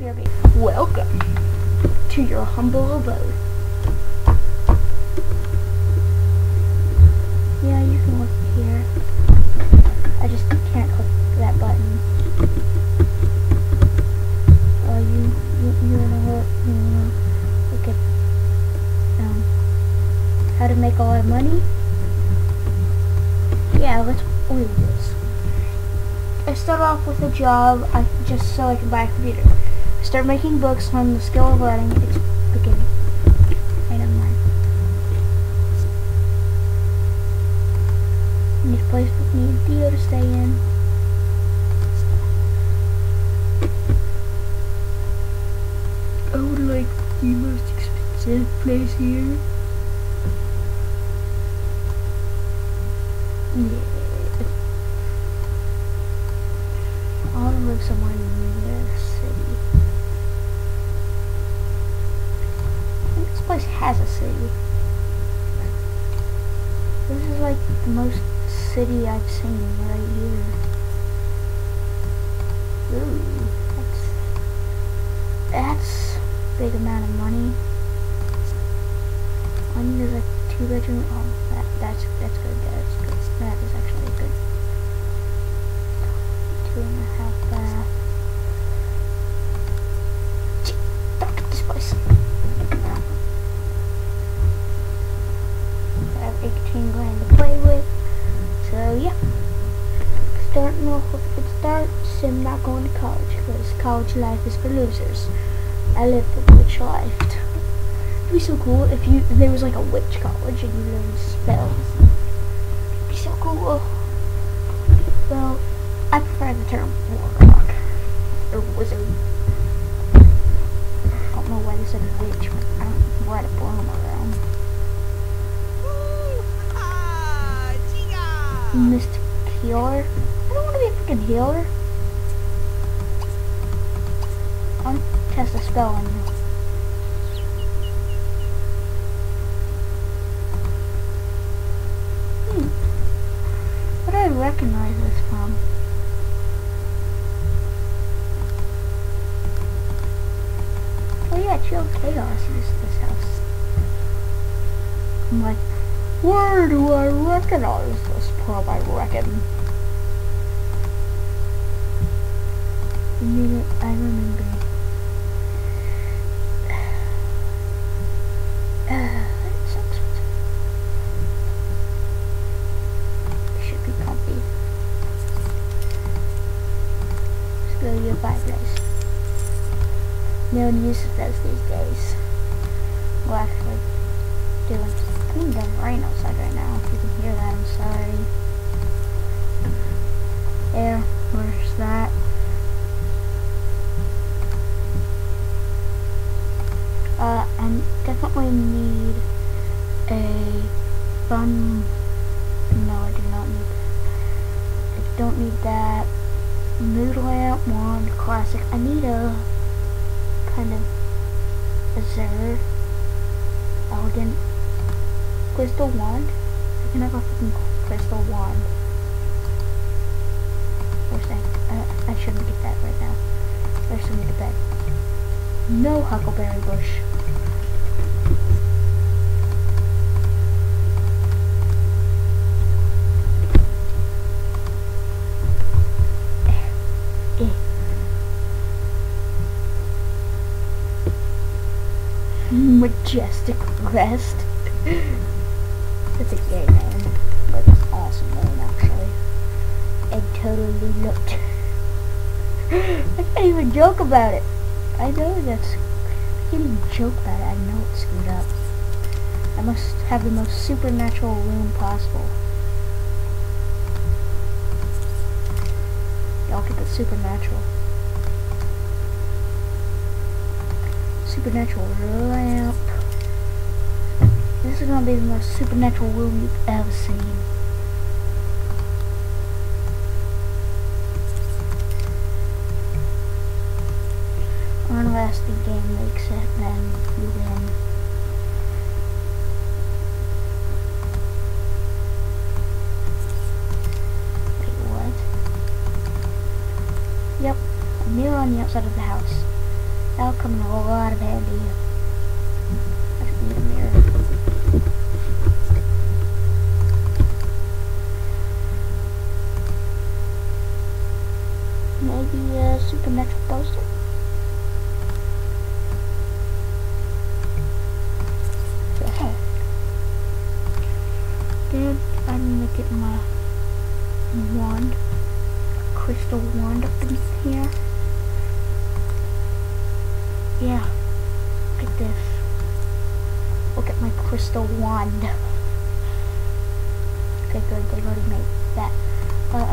BRB. Welcome to your humble abode. Yeah, you can look here. I just can't click that button. Oh, you, you, you wanna look, you look at, um, how to make a lot of money? Yeah, let's do this. I start off with a job I, just so I can buy a computer. Start making books on the skill of writing. It's beginning. Wait a minute. Need a place for me and Theo to stay in. I would like the most expensive place here. Yeah. Place has a city. This is like the most city I've seen right here. Ooh, that's that's big amount of money. I need is a two bedroom. Oh, that that's that's good. That's I have 18 grand to play with. So yeah. Starting off with a good start. Not going to college because college life is for losers. I live the witch life. It'd be so cool if you if there was like a witch college and you learned spells. It'd be so cool. Well, I prefer the term warlock or wizard. I don't know why they said witch. but I don't know why to them around. Mystic healer. I don't want to be a freaking healer. I'll test a spell on you. Hmm. Where do I recognize this from? Oh yeah, Chill Chaos used this house. I'm like, where do I recognize this pub, I reckon? I remember. Uh, it's expensive. It should be comfy. Let's go to your fireplace. No one uses those these days. Well, actually, doing. Think it's rain outside right now. If you can hear that, I'm sorry. There, where's that? Uh, I definitely need a fun. No, I do not need. that. I don't need that. Mood lamp, wand, classic. I need a kind of azure, elegant crystal wand. I can have a fucking crystal wand. Where's that? Uh, I shouldn't get that right now. There's something to bed. No huckleberry bush. Eh. Majestic rest. That's a gay name, but it's an awesome name actually. I totally looked. I can't even joke about it. I know that's. I can't even joke about it. I know it's screwed up. I must have the most supernatural room possible. Y'all keep it supernatural. Supernatural lamp. This is gonna be the most supernatural room you've ever seen. Unless the game makes it, then you win. Wait, what? Yep, a mirror on the outside of the house. That'll come in a lot of handy. I just need a mirror. Maybe a supernatural poster? The heck? Then I'm gonna get my wand, crystal wand up in here. Yeah, look at this. Look at my crystal wand. Okay, good, they already made that. Uh,